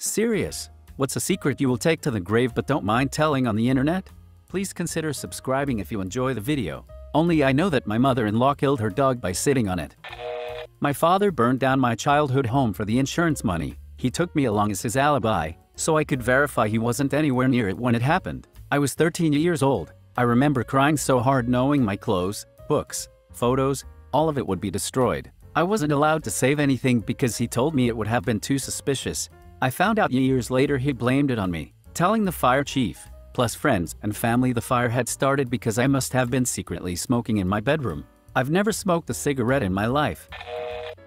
Serious? What's a secret you will take to the grave but don't mind telling on the internet? Please consider subscribing if you enjoy the video. Only I know that my mother-in-law killed her dog by sitting on it. My father burned down my childhood home for the insurance money. He took me along as his alibi, so I could verify he wasn't anywhere near it when it happened. I was 13 years old. I remember crying so hard knowing my clothes, books, photos, all of it would be destroyed. I wasn't allowed to save anything because he told me it would have been too suspicious. I found out years later he blamed it on me, telling the fire chief, plus friends and family the fire had started because I must have been secretly smoking in my bedroom. I've never smoked a cigarette in my life.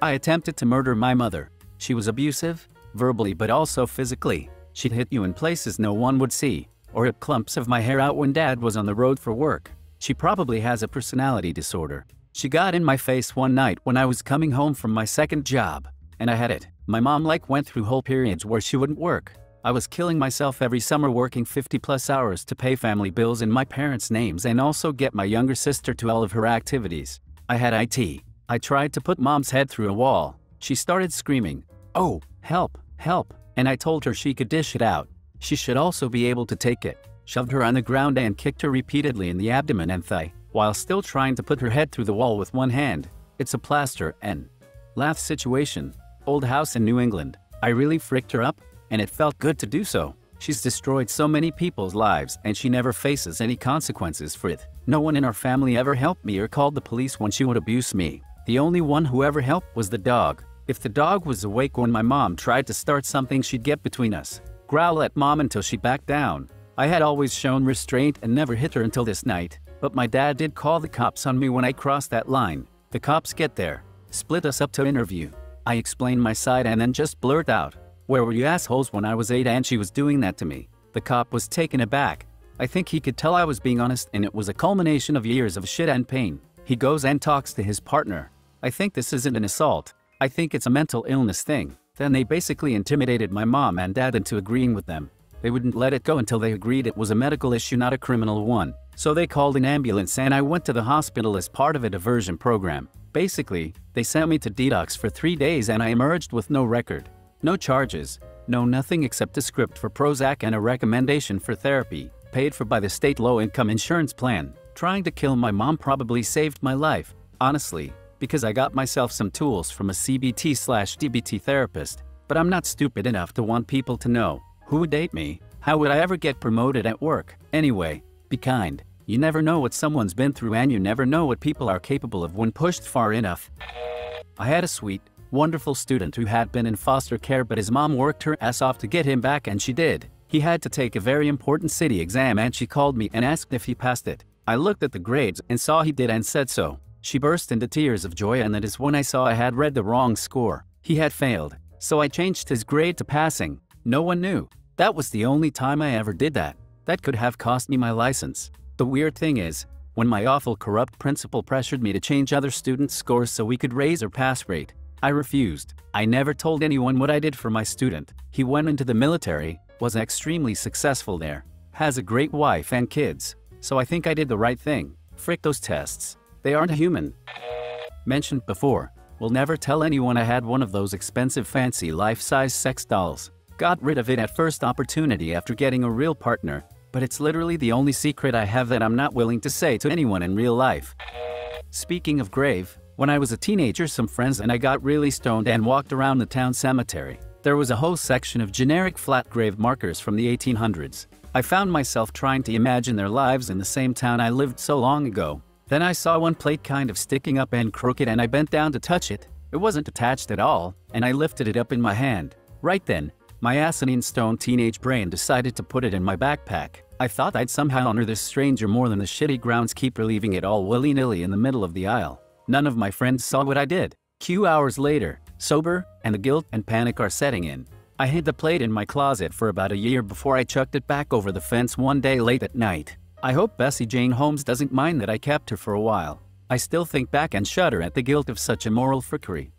I attempted to murder my mother. She was abusive, verbally but also physically. She'd hit you in places no one would see, or rip clumps of my hair out when dad was on the road for work. She probably has a personality disorder. She got in my face one night when I was coming home from my second job, and I had it. My mom like went through whole periods where she wouldn't work. I was killing myself every summer working 50 plus hours to pay family bills in my parents' names and also get my younger sister to all of her activities. I had IT. I tried to put mom's head through a wall. She started screaming, Oh, help, help, and I told her she could dish it out. She should also be able to take it. Shoved her on the ground and kicked her repeatedly in the abdomen and thigh, while still trying to put her head through the wall with one hand. It's a plaster and lath situation. Old house in New England. I really fricked her up, and it felt good to do so. She's destroyed so many people's lives and she never faces any consequences for it. No one in our family ever helped me or called the police when she would abuse me. The only one who ever helped was the dog. If the dog was awake when my mom tried to start something she'd get between us. Growl at mom until she backed down. I had always shown restraint and never hit her until this night, but my dad did call the cops on me when I crossed that line. The cops get there, split us up to interview. I explained my side and then just blurt out, Where were you assholes when I was 8 and she was doing that to me? The cop was taken aback. I think he could tell I was being honest and it was a culmination of years of shit and pain. He goes and talks to his partner. I think this isn't an assault. I think it's a mental illness thing. Then they basically intimidated my mom and dad into agreeing with them. They wouldn't let it go until they agreed it was a medical issue, not a criminal one. So they called an ambulance and I went to the hospital as part of a diversion program. Basically, they sent me to detox for three days and I emerged with no record. No charges. No nothing except a script for Prozac and a recommendation for therapy, paid for by the state low-income insurance plan. Trying to kill my mom probably saved my life. Honestly, because I got myself some tools from a CBT slash DBT therapist. But I'm not stupid enough to want people to know. Who would date me? How would I ever get promoted at work? Anyway, be kind. You never know what someone's been through and you never know what people are capable of when pushed far enough. I had a sweet, wonderful student who had been in foster care but his mom worked her ass off to get him back and she did. He had to take a very important city exam and she called me and asked if he passed it. I looked at the grades and saw he did and said so. She burst into tears of joy and that is when I saw I had read the wrong score. He had failed. So I changed his grade to passing. No one knew. That was the only time I ever did that. That could have cost me my license. The weird thing is, when my awful corrupt principal pressured me to change other students' scores so we could raise our pass rate, I refused. I never told anyone what I did for my student. He went into the military, was extremely successful there, has a great wife and kids. So I think I did the right thing. Frick those tests. They aren't human. Mentioned before, will never tell anyone I had one of those expensive fancy life-size sex dolls. Got rid of it at first opportunity after getting a real partner, but it's literally the only secret I have that I'm not willing to say to anyone in real life. Speaking of grave, when I was a teenager some friends and I got really stoned and walked around the town cemetery. There was a whole section of generic flat grave markers from the 1800s. I found myself trying to imagine their lives in the same town I lived so long ago. Then I saw one plate kind of sticking up and crooked and I bent down to touch it. It wasn't attached at all, and I lifted it up in my hand. Right then, my asinine stone teenage brain decided to put it in my backpack. I thought I'd somehow honor this stranger more than the shitty groundskeeper leaving it all willy-nilly in the middle of the aisle. None of my friends saw what I did. Few hours later, sober, and the guilt and panic are setting in. I hid the plate in my closet for about a year before I chucked it back over the fence one day late at night. I hope Bessie Jane Holmes doesn't mind that I kept her for a while. I still think back and shudder at the guilt of such immoral frickery.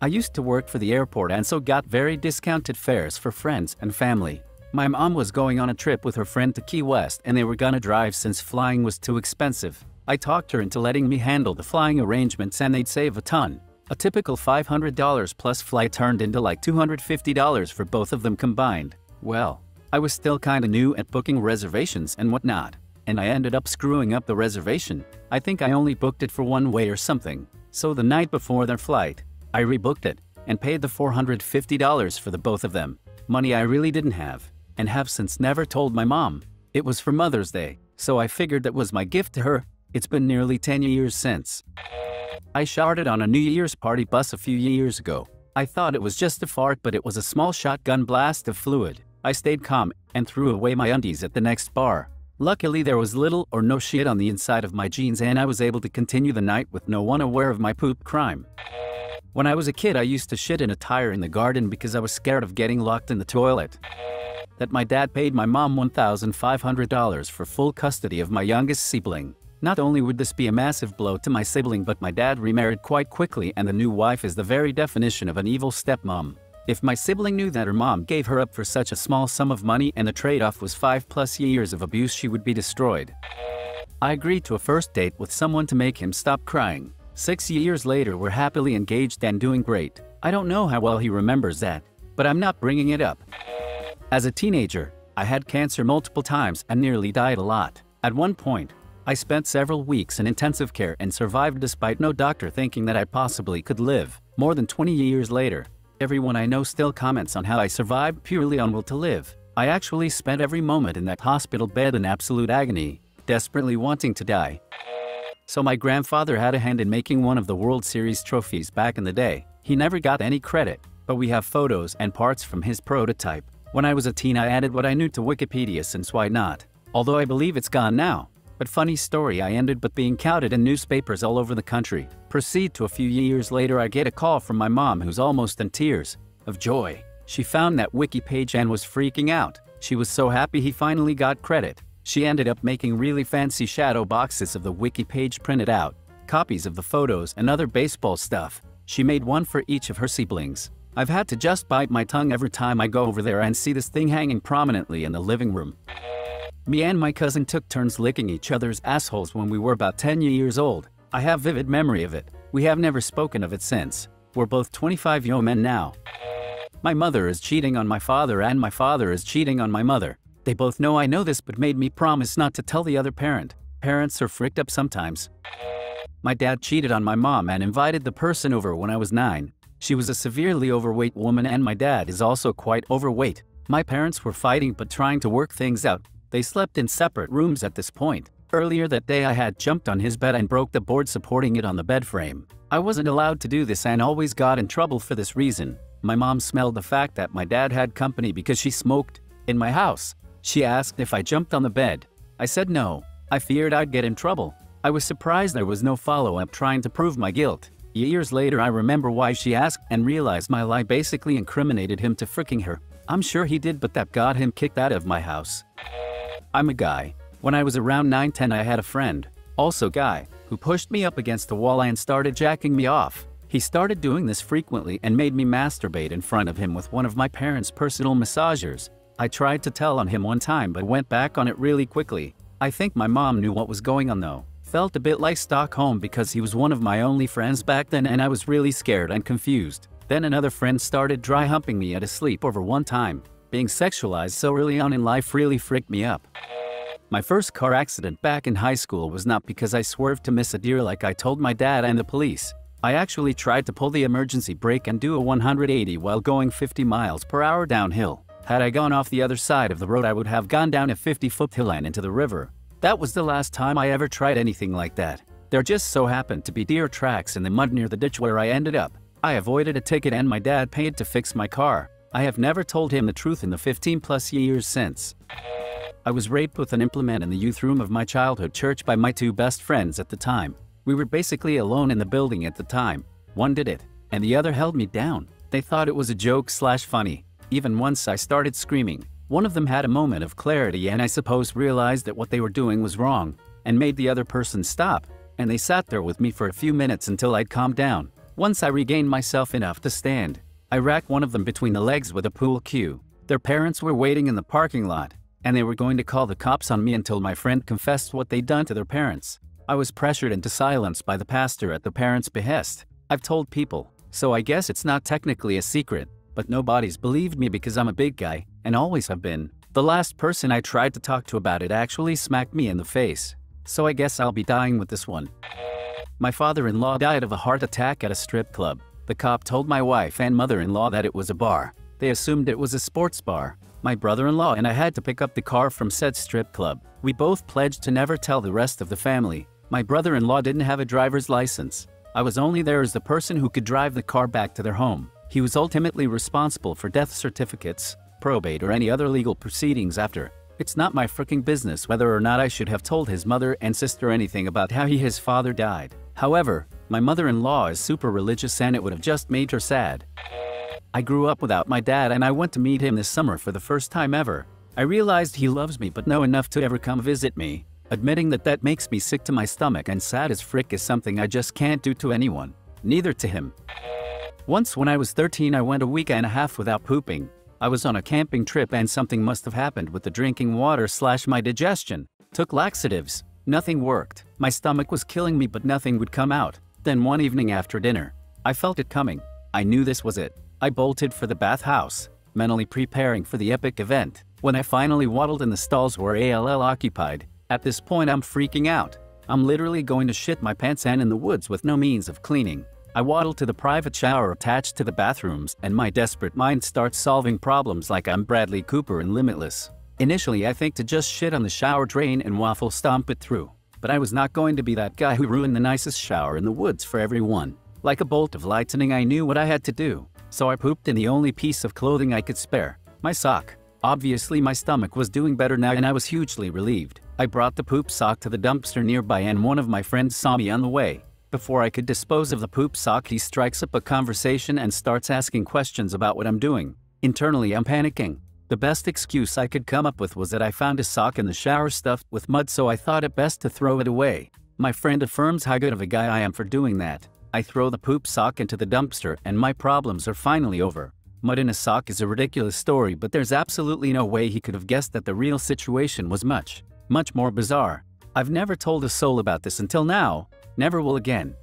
I used to work for the airport and so got very discounted fares for friends and family. My mom was going on a trip with her friend to Key West and they were gonna drive since flying was too expensive. I talked her into letting me handle the flying arrangements and they'd save a ton. A typical $500 plus flight turned into like $250 for both of them combined. Well, I was still kinda new at booking reservations and whatnot, and I ended up screwing up the reservation. I think I only booked it for one way or something. So the night before their flight, I rebooked it and paid the $450 for the both of them. Money I really didn't have, and have since never told my mom. It was for Mother's Day, so I figured that was my gift to her. It's been nearly 10 years since. I showered on a New Year's party bus a few years ago. I thought it was just a fart, but it was a small shotgun blast of fluid. I stayed calm and threw away my undies at the next bar. Luckily, there was little or no shit on the inside of my jeans, and I was able to continue the night with no one aware of my poop crime. When I was a kid, I used to shit in a tire in the garden because I was scared of getting locked in the toilet. That my dad paid my mom $1,500 for full custody of my youngest sibling. Not only would this be a massive blow to my sibling, but my dad remarried quite quickly, and the new wife is the very definition of an evil stepmom. If my sibling knew that her mom gave her up for such a small sum of money and the trade-off was 5 plus years of abuse she would be destroyed. I agreed to a first date with someone to make him stop crying. Six years later we're happily engaged and doing great. I don't know how well he remembers that, but I'm not bringing it up. As a teenager, I had cancer multiple times and nearly died a lot. At one point, I spent several weeks in intensive care and survived despite no doctor thinking that I possibly could live. More than 20 years later, Everyone I know still comments on how I survived purely on will to live. I actually spent every moment in that hospital bed in absolute agony, desperately wanting to die. So my grandfather had a hand in making one of the World Series trophies back in the day. He never got any credit, but we have photos and parts from his prototype. When I was a teen I added what I knew to Wikipedia since why not? Although I believe it's gone now. But funny story, I ended up being counted in newspapers all over the country. Proceed to a few years later, I get a call from my mom who's almost in tears of joy. She found that wiki page and was freaking out. She was so happy he finally got credit. She ended up making really fancy shadow boxes of the wiki page printed out, copies of the photos and other baseball stuff. She made one for each of her siblings. I've had to just bite my tongue every time I go over there and see this thing hanging prominently in the living room. Me and my cousin took turns licking each other's assholes when we were about 10 years old. I have vivid memory of it. We have never spoken of it since. We're both 25 yo men now. My mother is cheating on my father and my father is cheating on my mother. They both know I know this but made me promise not to tell the other parent. Parents are fricked up sometimes. My dad cheated on my mom and invited the person over when I was 9. She was a severely overweight woman and my dad is also quite overweight. My parents were fighting but trying to work things out. They slept in separate rooms at this point. Earlier that day I had jumped on his bed and broke the board supporting it on the bed frame. I wasn't allowed to do this and always got in trouble for this reason. My mom smelled the fact that my dad had company because she smoked in my house. She asked if I jumped on the bed. I said no. I feared I'd get in trouble. I was surprised there was no follow-up trying to prove my guilt. Years later I remember why she asked and realized my lie basically incriminated him to fricking her. I'm sure he did but that got him kicked out of my house. I'm a guy. When I was around 9-10 I had a friend, also guy, who pushed me up against the wall and started jacking me off. He started doing this frequently and made me masturbate in front of him with one of my parents' personal massagers. I tried to tell on him one time but went back on it really quickly. I think my mom knew what was going on though. Felt a bit like Stockholm because he was one of my only friends back then and I was really scared and confused. Then another friend started dry humping me at a sleepover one time. Being sexualized so early on in life really freaked me up. My first car accident back in high school was not because I swerved to miss a deer like I told my dad and the police. I actually tried to pull the emergency brake and do a 180 while going 50 miles per hour downhill. Had I gone off the other side of the road I would have gone down a 50-foot hill and into the river. That was the last time I ever tried anything like that. There just so happened to be deer tracks in the mud near the ditch where I ended up. I avoided a ticket and my dad paid to fix my car. I have never told him the truth in the 15 plus years since. I was raped with an implement in the youth room of my childhood church by my two best friends at the time. We were basically alone in the building at the time. One did it, and the other held me down. They thought it was a joke slash funny. Even once I started screaming. One of them had a moment of clarity and I suppose realized that what they were doing was wrong, and made the other person stop, and they sat there with me for a few minutes until I'd calmed down. Once I regained myself enough to stand, I racked one of them between the legs with a pool cue. Their parents were waiting in the parking lot, and they were going to call the cops on me until my friend confessed what they'd done to their parents. I was pressured into silence by the pastor at the parents' behest. I've told people, so I guess it's not technically a secret, but nobody's believed me because I'm a big guy, and always have been. The last person I tried to talk to about it actually smacked me in the face. So I guess I'll be dying with this one. My father-in-law died of a heart attack at a strip club. The cop told my wife and mother-in-law that it was a bar. They assumed it was a sports bar. My brother-in-law and I had to pick up the car from said strip club. We both pledged to never tell the rest of the family. My brother-in-law didn't have a driver's license. I was only there as the person who could drive the car back to their home. He was ultimately responsible for death certificates, probate or any other legal proceedings after. It's not my freaking business whether or not I should have told his mother and sister anything about how he his father died. However, my mother-in-law is super religious and it would have just made her sad. I grew up without my dad and I went to meet him this summer for the first time ever. I realized he loves me but know enough to ever come visit me. Admitting that that makes me sick to my stomach and sad as frick is something I just can't do to anyone. Neither to him. Once when I was 13 I went a week and a half without pooping. I was on a camping trip and something must have happened with the drinking water slash my digestion. Took laxatives. Nothing worked. My stomach was killing me but nothing would come out. Then one evening after dinner, I felt it coming. I knew this was it. I bolted for the bathhouse, mentally preparing for the epic event. When I finally waddled in the stalls were ALL occupied, at this point I'm freaking out. I'm literally going to shit my pants and in the woods with no means of cleaning. I waddle to the private shower attached to the bathrooms and my desperate mind starts solving problems like I'm Bradley Cooper in Limitless. Initially I think to just shit on the shower drain and waffle stomp it through. But I was not going to be that guy who ruined the nicest shower in the woods for everyone. Like a bolt of lightning I knew what I had to do. So I pooped in the only piece of clothing I could spare, my sock. Obviously my stomach was doing better now and I was hugely relieved. I brought the poop sock to the dumpster nearby and one of my friends saw me on the way. Before I could dispose of the poop sock he strikes up a conversation and starts asking questions about what I'm doing. Internally I'm panicking. The best excuse I could come up with was that I found a sock in the shower stuffed with mud so I thought it best to throw it away. My friend affirms how good of a guy I am for doing that. I throw the poop sock into the dumpster and my problems are finally over. Mud in a sock is a ridiculous story but there's absolutely no way he could have guessed that the real situation was much, much more bizarre. I've never told a soul about this until now, never will again.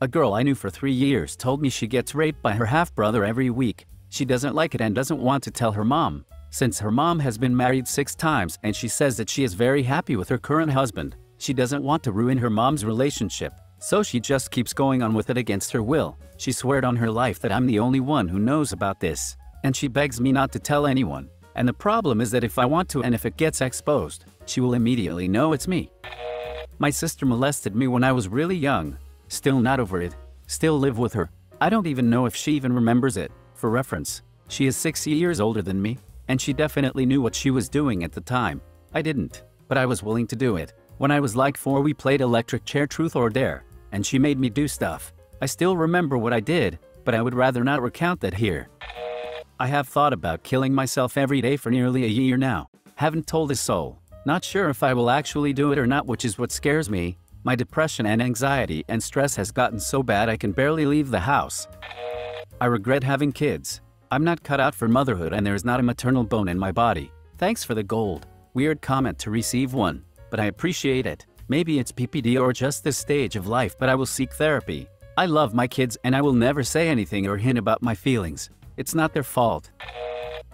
A girl I knew for three years told me she gets raped by her half-brother every week. She doesn't like it and doesn't want to tell her mom. Since her mom has been married six times and she says that she is very happy with her current husband, she doesn't want to ruin her mom's relationship. So she just keeps going on with it against her will. She sweared on her life that I'm the only one who knows about this. And she begs me not to tell anyone. And the problem is that if I want to and if it gets exposed, she will immediately know it's me. My sister molested me when I was really young. Still not over it. Still live with her. I don't even know if she even remembers it. For reference, she is six years older than me, and she definitely knew what she was doing at the time. I didn't, but I was willing to do it. When I was like four we played electric chair truth or dare, and she made me do stuff. I still remember what I did, but I would rather not recount that here. I have thought about killing myself every day for nearly a year now. Haven't told a soul. Not sure if I will actually do it or not which is what scares me. My depression and anxiety and stress has gotten so bad I can barely leave the house. I regret having kids. I'm not cut out for motherhood and there is not a maternal bone in my body. Thanks for the gold. Weird comment to receive one but I appreciate it. Maybe it's PPD or just this stage of life, but I will seek therapy. I love my kids and I will never say anything or hint about my feelings. It's not their fault.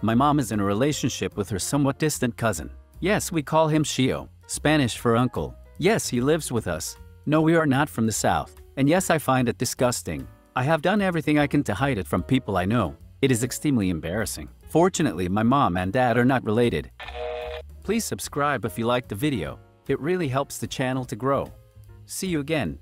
My mom is in a relationship with her somewhat distant cousin. Yes, we call him Shio, Spanish for uncle. Yes, he lives with us. No, we are not from the south. And yes, I find it disgusting. I have done everything I can to hide it from people I know. It is extremely embarrassing. Fortunately, my mom and dad are not related. Please subscribe if you liked the video. It really helps the channel to grow. See you again.